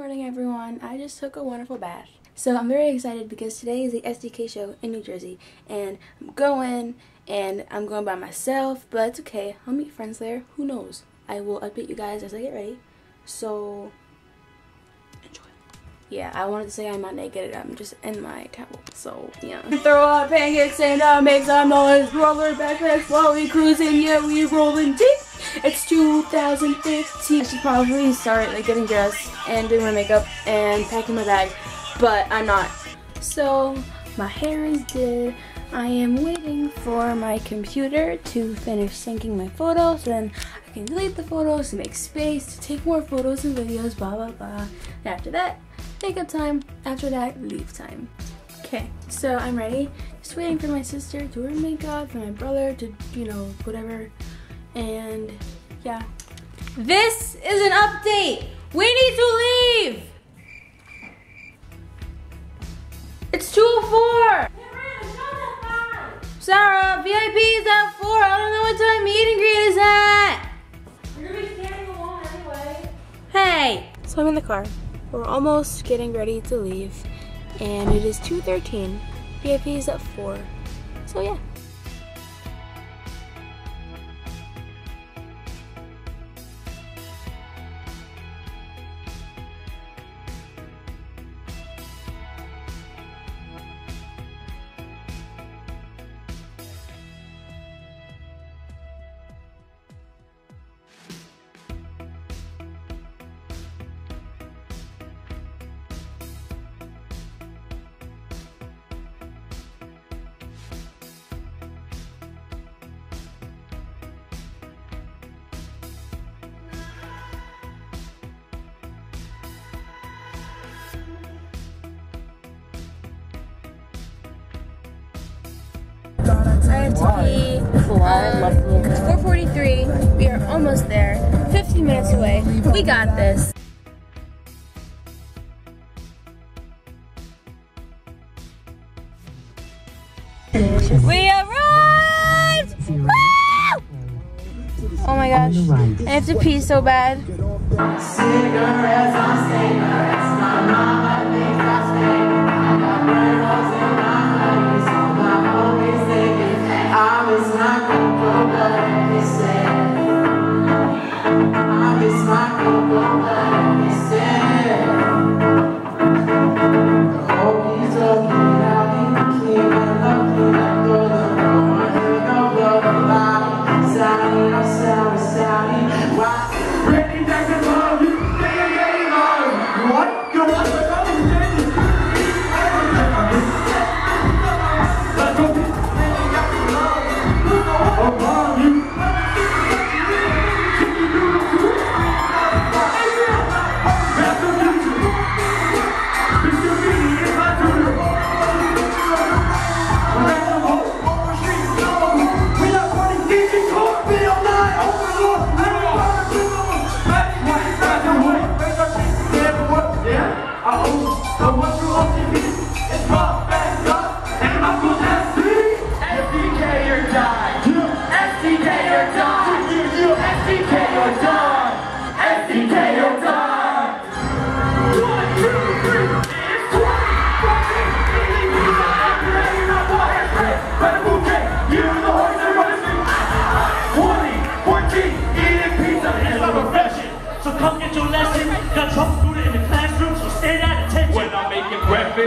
morning everyone. I just took a wonderful bath. So I'm very excited because today is the SDK show in New Jersey and I'm going and I'm going by myself but it's okay. I'll meet friends there. Who knows? I will update you guys as I get ready. So enjoy. Yeah, I wanted to say I'm not naked. I'm just in my towel. So yeah. Throw out pancakes and uh, make some noise. Roller backpacks while we cruising. Yeah, we rolling deep. It's 2015. I should probably start like getting dressed and doing my makeup and packing my bag, but I'm not. So my hair is did. I am waiting for my computer to finish syncing my photos, then I can delete the photos to make space to take more photos and videos, blah blah blah. And after that, makeup time. After that, leave time. Okay, so I'm ready. Just waiting for my sister to do her makeup, for my brother to, you know, whatever and yeah. This is an update. We need to leave. It's 204. Sarah, VIP is at 4. I don't know what time meet and greet is at. You're gonna be standing alone anyway. Hey. So I'm in the car. We're almost getting ready to leave. And it is 2.13. VIP is at 4. So yeah. I have to pee. Um, it's 4:43. We are almost there. 15 minutes away. We got this. We arrived! Oh my gosh. I have to pee so bad.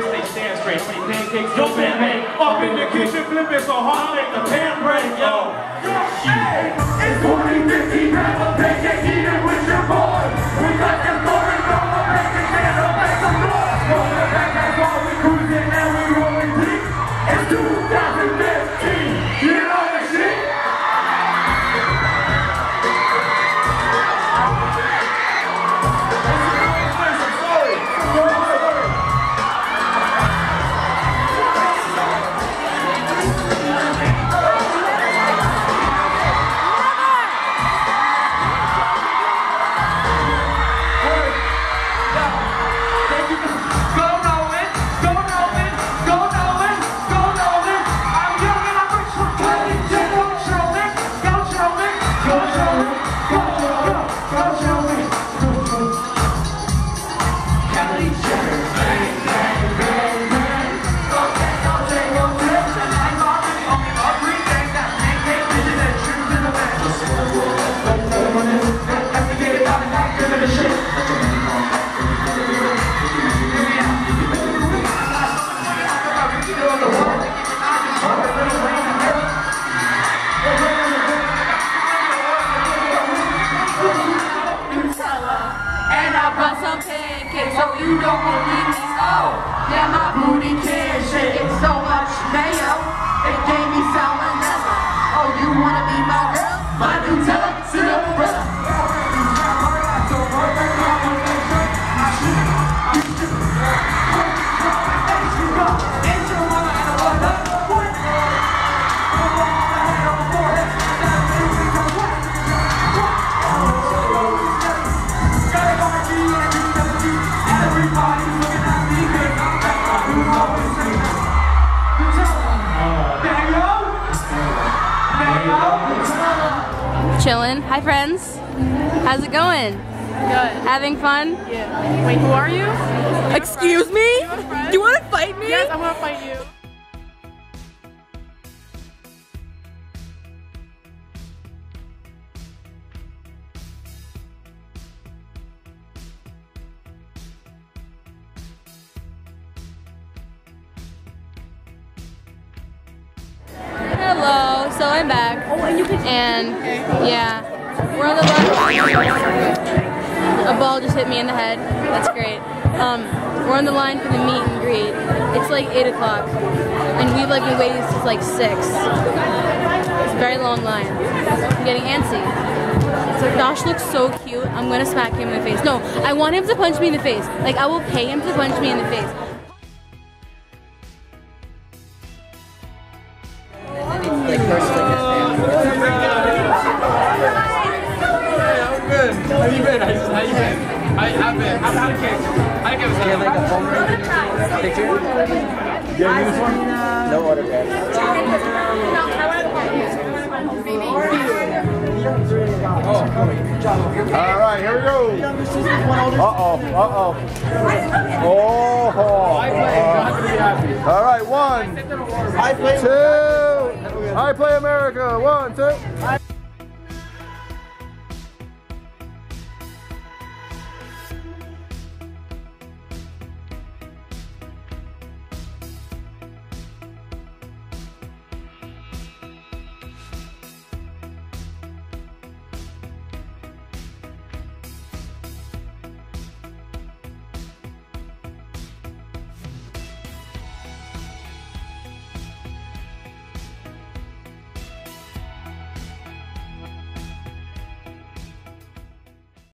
Breakfast, they stand straight. Say pancakes, yo, bang, bang. Up in the kitchen, flipping so hard, make the pan break, yo. Hey, it's 2015, grab a pancake, my girl? My Nutella, Cinderella. Chilling. Hi, friends. How's it going? Good. Having fun? Yeah. Wait, who are you? Excuse me? You want a friend? Do you want to fight me? Yes, I'm gonna fight you. Hello. So I'm back. And. Yeah, we're on the line. A ball just hit me in the head. That's great. Um, we're on the line for the meet and greet. It's like eight o'clock, and we've like been waiting since like six. It's a very long line. I'm getting antsy. So Josh looks so cute. I'm gonna smack him in the face. No, I want him to punch me in the face. Like I will pay him to punch me in the face. I'm good. How you been? How you, how you been? I, I've been. I've had a cake. I give it like a phone picture? Yeah, one? No autograph. Oh, All right, here we go. Uh-oh, uh-oh. Oh, All right, one, two. iPlay America. One, two.